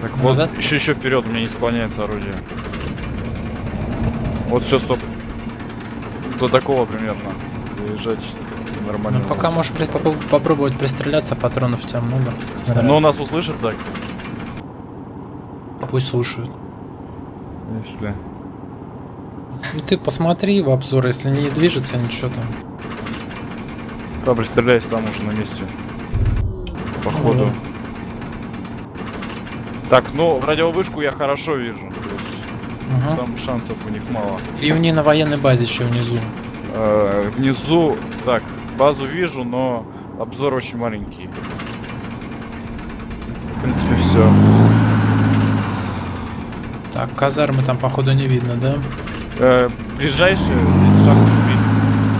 Так вот, Назад? еще еще вперед, у меня не склоняется орудие. Вот все, стоп. До такого примерно. Заезжать нормально. Ну, пока можешь попробовать пристреляться, патронов у тебя много. Снаряд. Но нас услышат так, Пусть слушают. если... Ну ты посмотри в обзор, если не движется ничего там. Да, пристреляюсь там уже на месте. Походу. Ага. Так, ну, радиовышку я хорошо вижу. Ага. там шансов у них мало. И у них на военной базе еще внизу. Э, внизу, так, базу вижу, но обзор очень маленький. В принципе, все. Так, казармы там походу не видно, да? Э, ближайшие, здесь шаг три.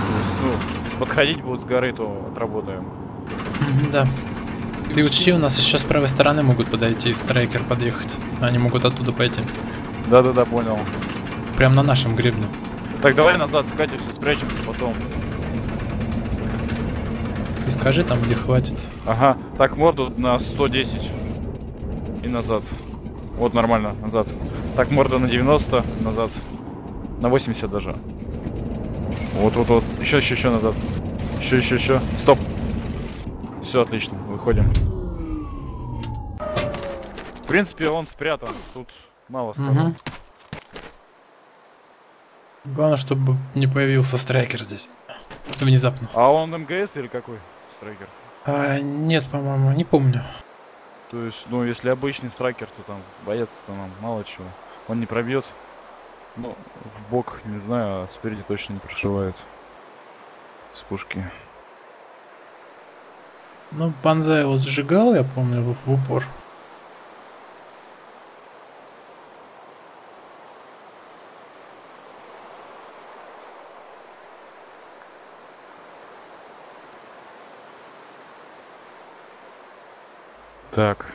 То есть, ну, подходить будут с горы, то отработаем. Да. Ты учти, у нас еще с правой стороны могут подойти, страйкер подъехать. Они могут оттуда пойти. Да-да-да, понял. Прям на нашем гребне. Так, давай назад скатимся, спрячемся потом. Ты скажи там, где хватит. Ага, так, морду на 110 и назад. Вот, нормально, назад. Так, морда на 90, назад. На 80 даже. Вот, вот, вот. Еще, еще, еще назад. Еще, еще, еще. Стоп. Все отлично, выходим. В принципе, он спрятан. Тут мало сторон. Мгм. Главное, чтобы не появился страйкер здесь. Внезапно. А он МГС или какой страйкер? А, нет, по-моему, не помню. То есть, ну, если обычный страйкер, то там боец-то нам мало чего. Он не пробьет. Ну, в бок, не знаю, а спереди точно не прошивает. С пушки. Ну, Банзай его сжигал, я помню, в, в упор. Так.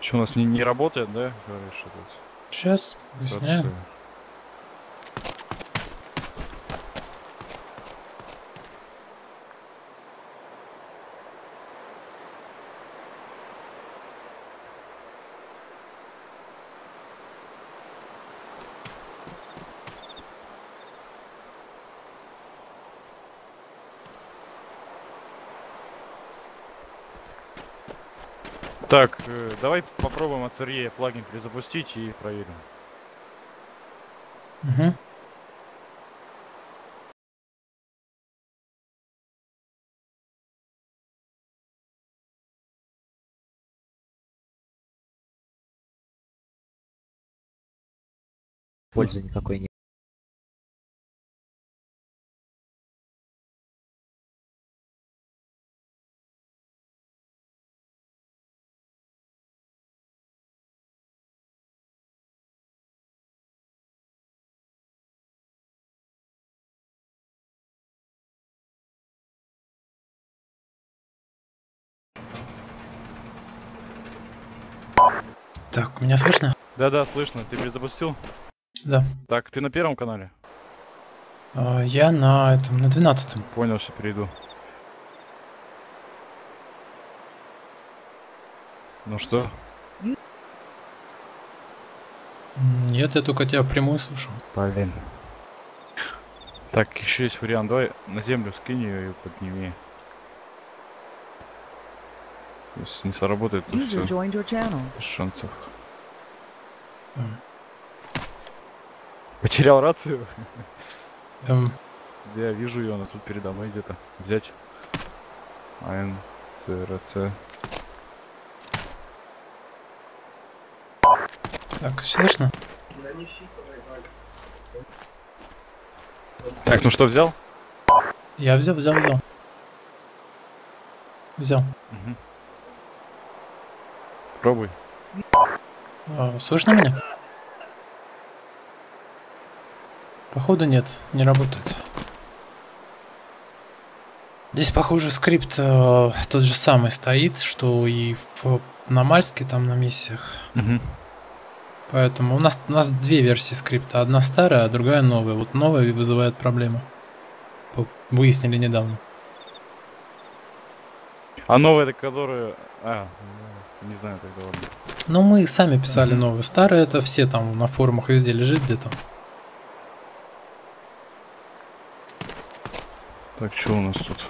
Что у нас не, не работает, да? Говоришь, этот Сейчас, объясняю. Так, э, давай попробуем от SRE плагин перезапустить и проверим. Мгм. Пользы никакой нет. Так, меня слышно? Да-да, слышно. Ты перезапустил? Да. Так, ты на первом канале? А, я на этом, на 12 Понял, все, перейду. Ну что? Нет, я только тебя прямую слушал. Блин. Так, еще есть вариант. Давай на землю скинь ее и подними. Если не сработает, то все, без шансов. Потерял рацию? Эм, Я вижу ее, она тут передо мной где-то. Взять. АН, ЦРЦ. так, слышно? Так, ну что, взял? Я взял, взял, взял. Взял. Мгм. Пробуй. А, слышно меня? Походу нет, не работает. Здесь, похоже, скрипт э, тот же самый стоит, что и в, на Мальске, там на миссиях. Мгм. Поэтому у нас, у нас две версии скрипта. Одна старая, а другая новая. Вот новая вызывает проблемы. Выяснили недавно. А новые, это которые... А, не знаю тогда, ладно. Ну, мы сами писали новые. Старые это все там на форумах везде лежит где-то. Так, что у нас тут?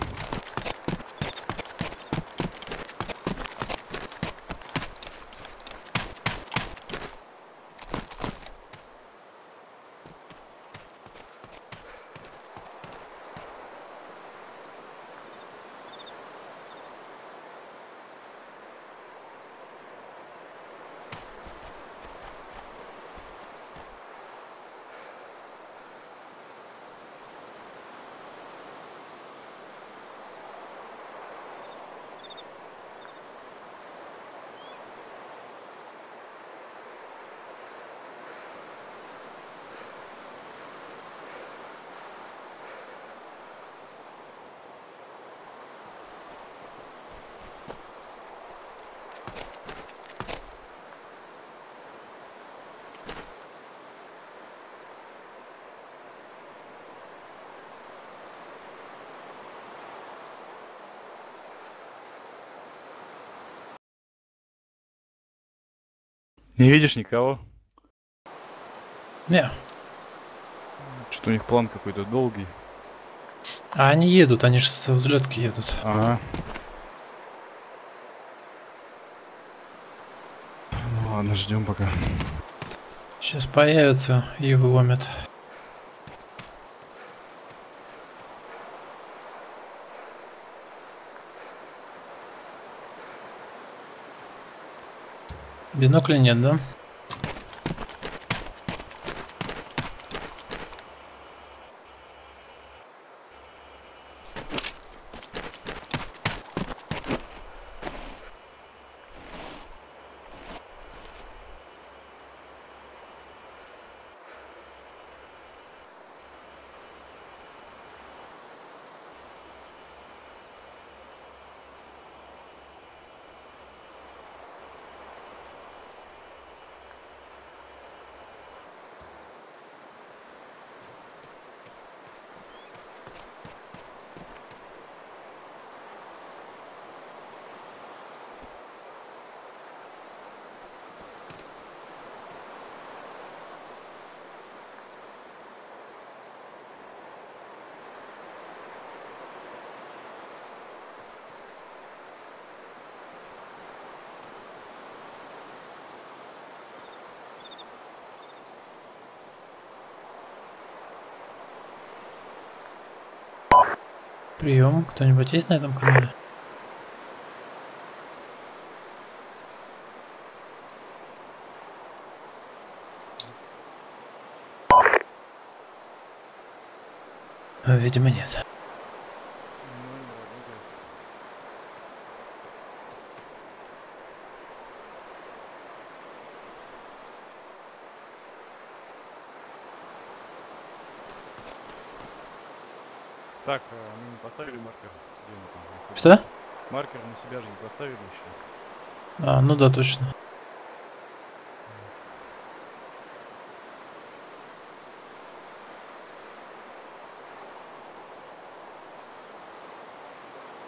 Не видишь никого? Не. Что у них план какой-то долгий. А они едут, они же с взлетки едут. Ага. Ну ладно, ждем пока. Сейчас появятся и выломят. Бинокля нет, да? Прием. Кто-нибудь есть на этом канале? А, Видимо, нет. Так, э, мы не поставили маркер? Что? Маркер на себя же не поставили еще. А, ну да, точно.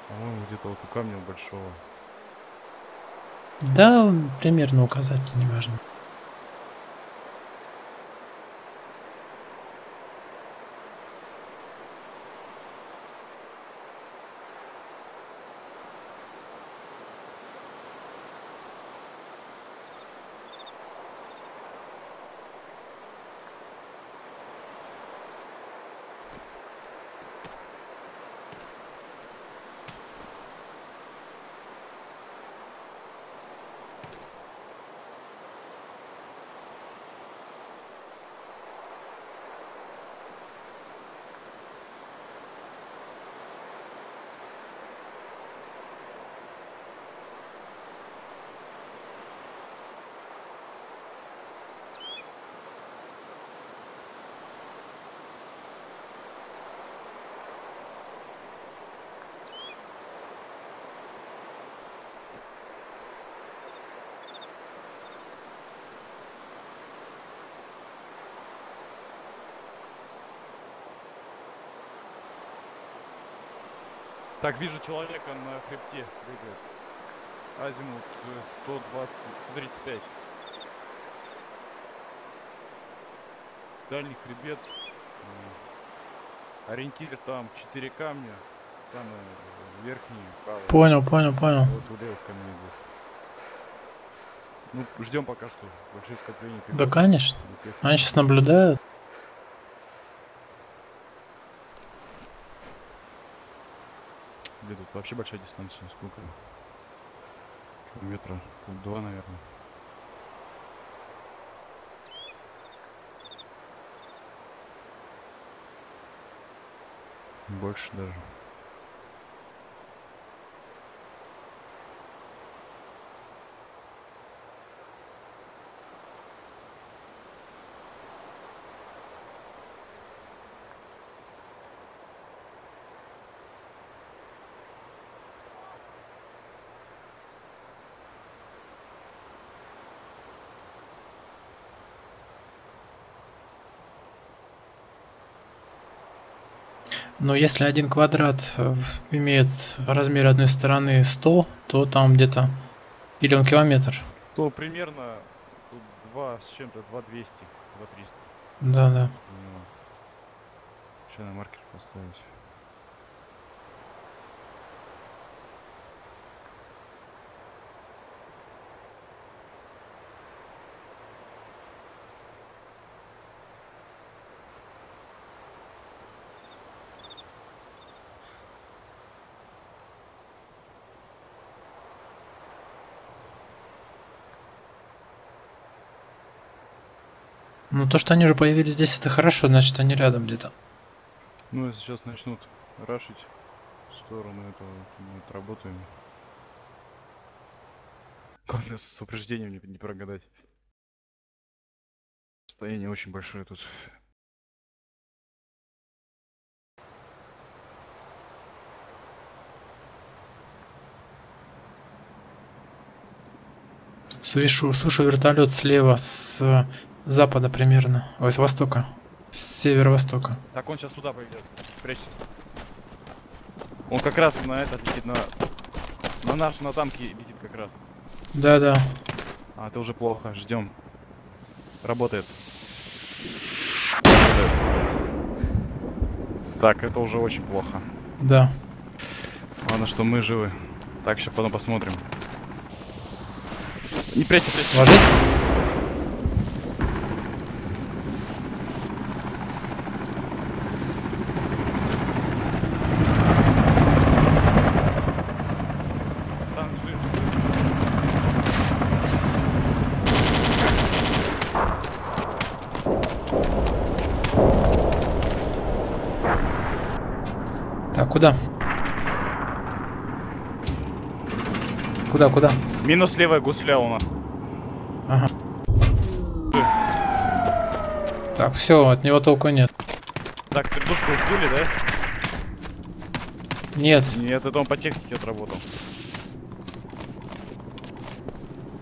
По-моему, где-то вот у камня большого. Да, примерно указать, неважно. Так, вижу человека на хребте бегает. Азимут э, 120, 135. Дальний хребет. М, Ориентир там 4 камня. Самые э, верхние, правые. Понял, понял, понял. Вот влево камень идут. Ну, ждем пока что. Больших скоплений. Да, конечно. Они сейчас наблюдают. Где тут вообще большая дистанция? Сколько? Километра два, наверное. Больше даже. Но если один квадрат э, имеет размер одной стороны 100, то там где-то... Или он километр. То примерно тут 2 с чем-то, 2 200, 2 300. Да, да. Сейчас на маркер поставить. Ну то, что они уже появились здесь, это хорошо, значит они рядом где-то. Ну, если сейчас начнут рашить в сторону этого, то мы отработаем. Главное, с упреждением не, не прогадать. Расстояние очень большое тут. Слышу, слышу вертолет слева, с запада примерно. Ой, с востока. С северо-востока. Так, он сейчас сюда пойдет. Прячься. Он как раз на этот летит, на... На наш, на танке летит как раз. Да-да. А, это уже плохо, ждем. Работает. Так, это уже очень плохо. Да. Ладно, что мы живы. Так, сейчас потом посмотрим. Не прячься, прячься. Ложись. Танк жив. Так, куда? Куда, куда? Минус левая гусля у нас. Ага. Так, все, от него толку нет. Так, пердушку сбили, да? Нет. Нет, это он по технике отработал.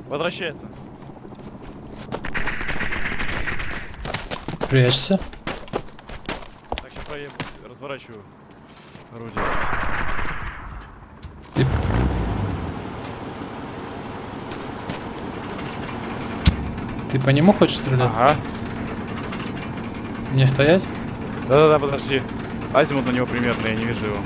Возвращается. Прячься. Так, сейчас поеду. Разворачиваю орудие. Ты по нему хочешь стрелять? Ага. Не стоять? Да-да-да, подожди. Азимут на него примерно, я не вижу его.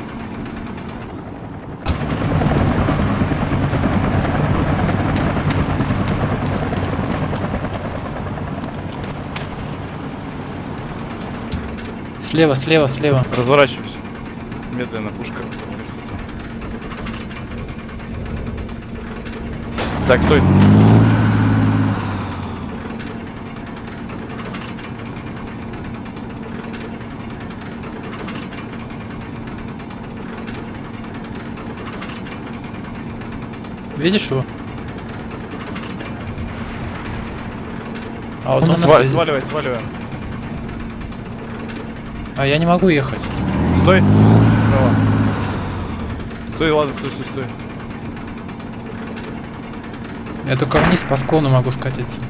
Слева, слева, слева. Разворачиваюсь. Медленно, пушка. Так, стой. Видишь его? А вот он нас Сва- видит. сваливай, сваливай. А я не могу ехать. Стой. Справа. Стой, ладно, стой, стой, стой. Я только вниз по склону могу скатиться.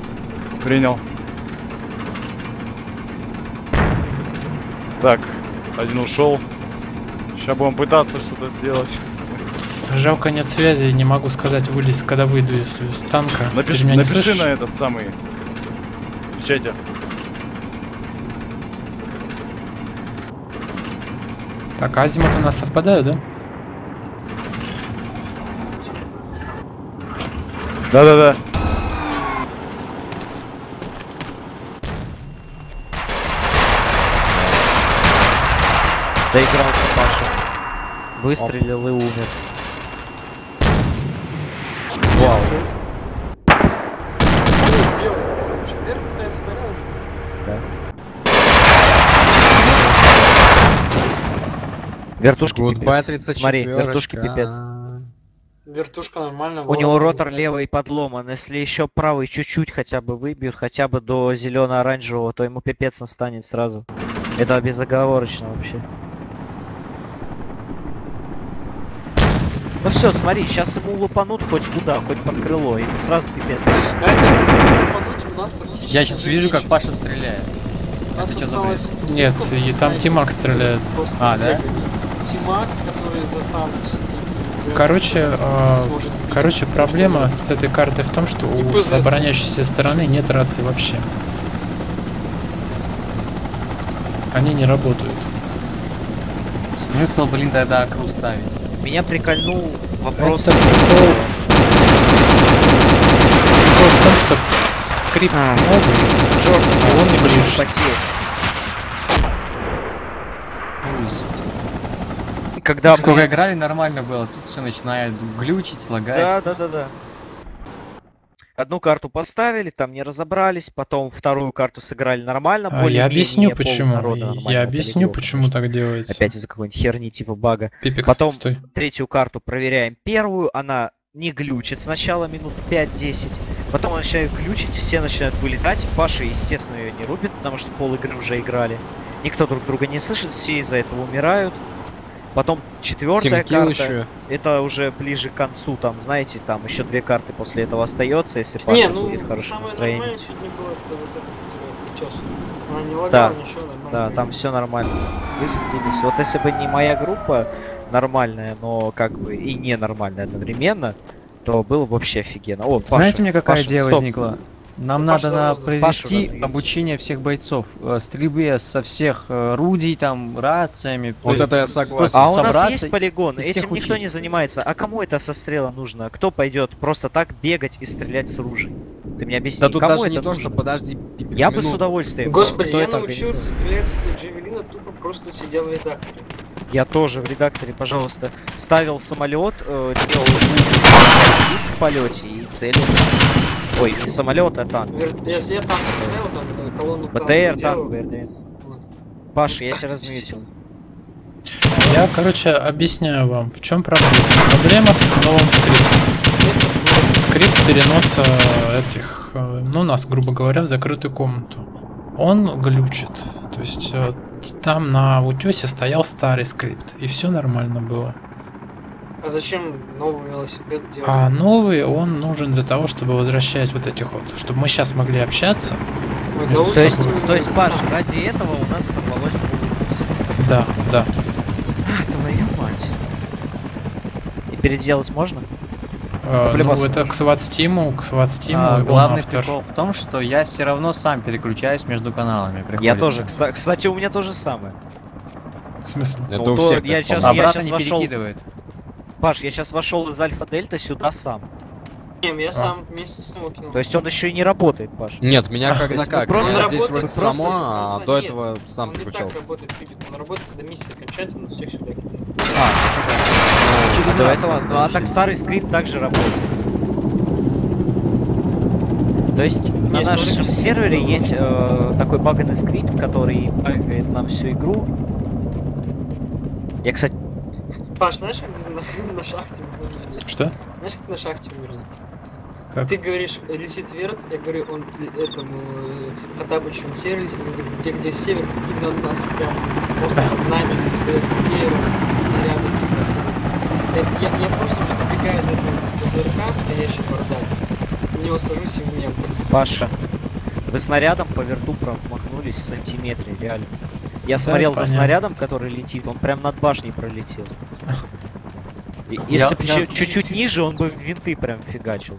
Принял. Так, один ушел. Сейчас будем пытаться что-то сделать. Жалко нет связи, не могу сказать вылез, когда выйду из, из танка. Ты Напиши, же меня не напиши слышишь? на этот самый в чате. Так, азимут у нас совпадают, да? Да-да-да. Доигрался Паша. Выстрелил и умер. Вау. Что делает? Вверх пытается нормально. Вертушки goodbye пипец. 34. Смотри, вертушки пипец. Вертушка нормально. У него ротор левый подломан. Если еще правый чуть-чуть хотя бы выбьют, хотя бы до зелено-оранжевого, то ему пипец настанет сразу. Это безоговорочно вообще. Ну все, смотри, сейчас ему лупанут хоть куда, хоть под крыло, ему сразу пипец. Знаете, лупануть у нас практически Я сейчас вижу, как. Паша стреляет. Осталось... Нет, и там Тимак стреляет. А, да? Тимак, который за там сидит. и Короче, сбить. короче, проблема с этой картой в том, что у с обороняющейся стороны нет рации вообще. Они не работают. Смысл, блин, тогда окру ставить? Меня прикольнул вопрос... Это прикол. Прикол в том, что скрипт А. новый, Джордан, и он не потеет. Ужас. Когда Сколько мы- играли, нормально было. Тут все начинает глючить, лагать. Да, да, да, да. Одну карту поставили, там не разобрались, потом вторую карту сыграли нормально. А, я объясню почему. Я объясню, полегло, почему так делается. Опять из-за какой-нибудь херни типа бага. Пипекс, потом- стой. Третью карту проверяем первую, она не глючит сначала минут 5-10. Потом она начинает глючить, все начинают вылетать. Паша, естественно, ее не рубит, потому что пол игры уже играли. Никто друг друга не слышит, все из-за этого умирают. Потом четвертая Тимкил карта. еще. Это уже ближе к концу, там, знаете, там еще две карты после этого остается, если Паша Не, ну, будет в хорошем самое настроении. нормальное сегодня было это вот это, которое сейчас. Она не лагала, Да, ничего, нормально. Да, там все нормально. Высадились. Вот если бы не моя группа нормальная, но как бы и ненормальная одновременно, то было бы вообще офигенно. О, Паша, Знаете, мне какая Паша, идея стоп. возникла? Нам Паша надо на. Паша провести обучение всех бойцов. э, Стрельбе со всех э, рудий, там, рациями. то Вот это я согласен. А у нас есть полигон, этим никто учить. не занимается. А кому это со стрела нужно? Кто пойдет просто так бегать и стрелять с ружей? Ты мне объясни, Да тут кому даже это не то, нужно? что подожди. Я бы с минуту. удовольствием. Господи, Кто я это научился стрелять с этой джавелина, тупо просто сидя в редакторе. Я тоже в редакторе, пожалуйста. Ставил самолет, э, делал в полете и целился. Ой, не самолет, а танк. Если я танк стрелял, там э, колонну БТР, танк, БРД. Паша, я тебя размьютил. Я, короче, объясняю вам, в чем проблема. Проблема в новом скрипте. Скрипт переноса этих, э, ну, нас, грубо говоря, в закрытую комнату. Он глючит. То есть э, там на утесе стоял старый скрипт, и все нормально было. А зачем новый велосипед делать? А новый, он нужен для того, чтобы возвращать вот этих вот, чтобы мы сейчас могли общаться. Ой, да То есть, то есть, не Паш, знаю. ради этого у нас сорвалось полностью. Да, да. А, твою мать. И переделать можно? Э, ну, с- это к SWAT-стиму, к SWAT-стиму, А, главный автор. прикол в том, что я все равно сам переключаюсь между каналами. Я приходится. тоже. Кста- Кстати, у меня то же самое. В смысле? Это Ну, у всех я по-моему. я щас не вошел- перекидывает. Паш, я сейчас вошел из Альфа Дельта сюда сам. Не, я А. сам вместе с ним. То есть он еще и не работает, Паш. Нет, меня Ах, когда есть как? просто Меня Он здесь работает вроде просто само, а до нет. этого сам он подключался. работает, Филипп, он работает, когда миссия кончается, он всех сюда кидает. А, до этого, ну а так старый скрипт также работает. То есть на Есть, нашем но- сервере есть э, такой баганный скрипт, который багает нам всю игру. Я, кстати, Паш, знаешь, как на, на шахте мы умерли? Что? Знаешь, как на шахте умерли? Как? Ты говоришь, летит вверх, я говорю, он этому э, Хаттабычу он север летит, я говорю, где, где север, и на нас прям просто под нами э, веером снарядов находится. Я, я, я просто уже добегаю до этого ПЗРК, стоящий бардак, в него сажусь и в небо. Паша, вы снарядом по верту промахнулись в сантиметре, реально. Я смотрел за понятно. снарядом, который летит, он прям над башней пролетел. И- Я- Если бы я- чуть-чуть ниже, он бы в винты прям фигачил.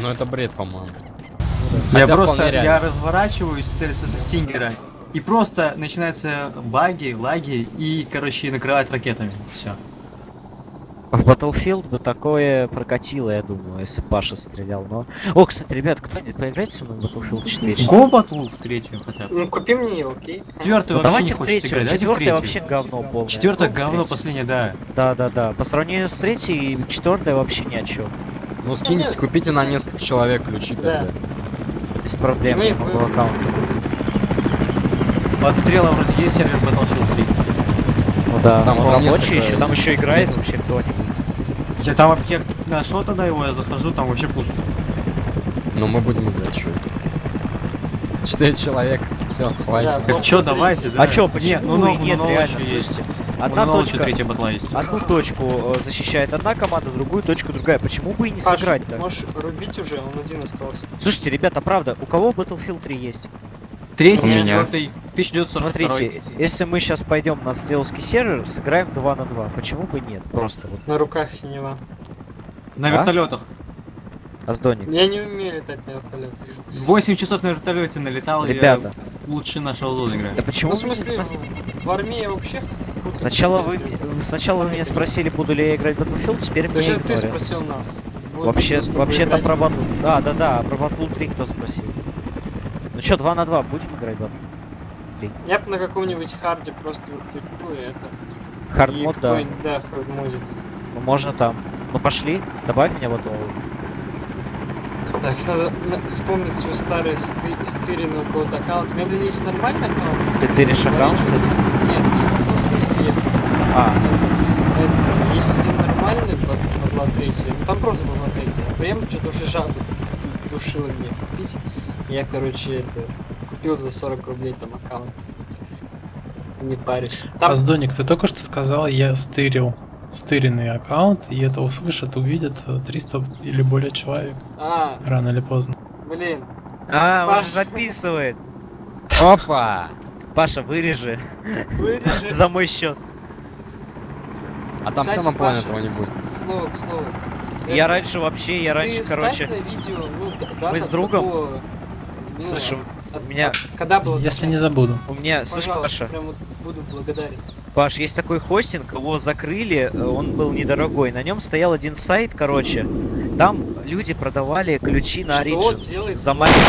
Ну это бред, по-моему. Я просто, я разворачиваюсь, целься со стингера, и просто начинаются баги, лаги, и, короче, накрывают ракетами. Все. В Battlefield бы такое прокатило, я думаю, если Паша стрелял, но... О, кстати, ребят, кто-нибудь поиграйте со мной в Battlefield 4? Го батлу в третью хотя бы. Ну, купи мне его, окей? Четвертую Ну, давайте в третью, играть, четвертая третью. вообще говно полное. Четвертое Ну, говно последнее, да. Да, да, да. По сравнению с третьей, четвертая вообще ни о чем. Ну скиньте, купите на несколько человек ключи Да. тогда. Без проблем, Мы- я могу мы- аккаунт. Под стрела вроде есть сервер Battlefield 3. Ну да, Там вот рабочий несколько- еще, там еще играет вообще кто-нибудь. Я там вообще нашел тогда его, я захожу, там вообще пусто. Но мы будем играть, что Четыре человека. Все, хватит. Да, Так блок чё, тридцать. давайте, да. А Нет, почему ну, бы и ну, нет, ну, реально, еще есть. Одна Нолыча точка, третья батла есть. одну точку э, защищает одна команда, другую точку другая. Почему бы и не Паш, сыграть-то? можешь рубить уже, он один остался. Слушайте, ребята, правда, у кого Battlefield 3 есть? Третий, У меня. четвертый, 1942. Смотрите, если мы сейчас пойдем на стрелский сервер, сыграем 2 на 2. Почему бы нет? Просто вот. На руках синего. На А? вертолетах. Аздоник. Я не умею летать на вертолете. 8 часов на вертолете налетал, Ребята, я лучше нашего зона играю. да почему Ну, в смысле, в, в армии я вообще... Сначала вы, сначала вы меня спросили, буду ли я играть в Battlefield, теперь мне Даже ты игнорят. спросил нас. Будет Вообще, вообще-то про батл. Да, да, да, про батл 3 кто спросил? Ну чё, 2 на 2 будем играть батл? Я бы на каком-нибудь hard е просто вкликну и это... Hard mode, да. Да, hard mod ик. Ну, можно там. Ну пошли, добавь меня в эту. Так, надо на- вспомнить свой старый сты- стыренный кого-то аккаунт. У меня, есть нормальный аккаунт. Ты тыришь аккаунт? Нет, нет, ну в смысле, А, это, это, есть один нормальный батла третий, ну там просто батла третий, а прям что-то уже жаба ду- душила меня купить. Я, короче, это, купил за 40 рублей там аккаунт. Не парюсь. Там, Аздоник, ты только что сказал, я стырил стыренный аккаунт, и это услышат, увидят э, 300 или более человек, а, рано или поздно. блин, а, он Паш. же записывает. Опа! Паша, вырежи. вырежи. За мой счет. А там все на плане Паша, этого не будет. Слово к слову. Я Это- раньше вообще, я раньше, короче, ну, дата с другом? Ну, слушай, от- у меня- от- когда было Если не забуду. у меня, слышь, Пожалуйста, Паша, прям вот буду благодарен. Паш, есть такой хостинг, его закрыли, э, он был недорогой. На нем стоял один сайт, короче. Там люди продавали ключи на Что Origin. За маленькие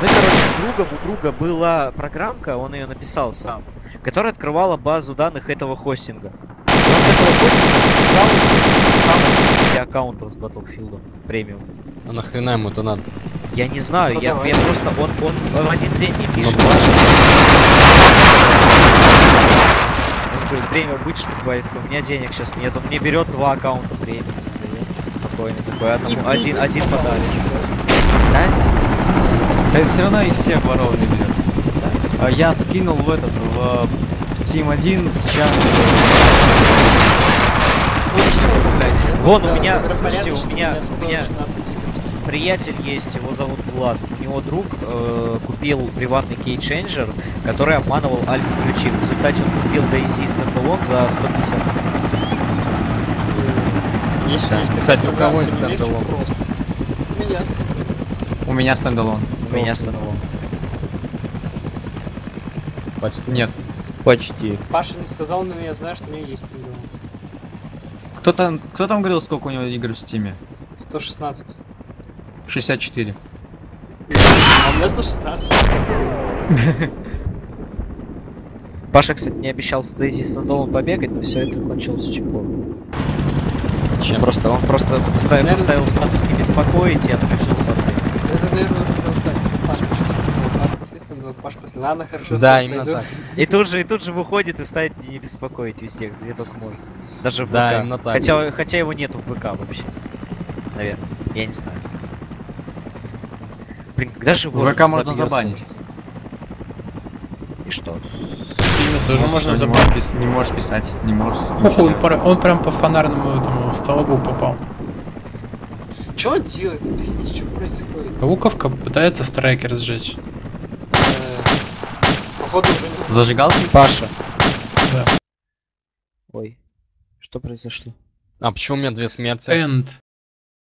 мы, короче, с другом, у друга была программка, он ее написал сам, которая открывала базу данных этого хостинга. И он с этого хостинга и аккаунтов с Battlefield премиум. А нахрена ему это надо? Я не знаю, Ну, я, давай. я просто, он, он в один день не пишет. Ну, Он говорит, премиум будешь покупать? Я такой, У меня денег сейчас нет. Он мне берет два аккаунта. Блин, Спокойно такой, И один, пиздец, один пожалуйста. подарок. Да. Да это все равно их всех ворованный берет. А Я скинул в этот, в Team 1, в чат. Вон, у Да, меня, добропорядочный, слушайте, у меня- у меня- 116 игр в Steam. приятель есть, его зовут Влад. У него друг э, купил приватный кейченджер, который обманывал альфа-ключи. В результате он купил DayZ стендалон за 150 Э, Если Да. есть такая Кстати, у кого есть standalone? просто. У меня standalone. У меня standalone. У меня standalone. Почти. Нет. Почти. Паша не сказал, но я знаю, что у него есть standalone. Кто там, кто там говорил, сколько у него игр в Steam е? 116. 64. А у меня 116. Паша, кстати, не обещал с DayZ Standalone побегать, но все это кончилось плохо. Чем? Просто он просто поставил, Наверное- поставил статус не беспокоить и отключился от. Это, наверное, пошли. Ладно, хорошо. Да, именно так. И тут же, и тут же выходит и ставит не беспокоить везде, где только может. Даже в Да, ВК. именно так. Хотя, хотя его нету в ВК вообще. Наверное. Я не знаю. Блин, когда же В Word ВК можно забанить. И что? Стиме тоже можно Что, не забанить. можешь Не можешь писать, не можешь. Ох, он, он прям по фонарному этому столбу попал. Что он делает? Объясните, что происходит? Пауковка пытается страйкер сжечь. Э, Походу уже не. Зажигалки? Паша. Да. Ой. Что произошло? А почему у меня две смерти? Энд.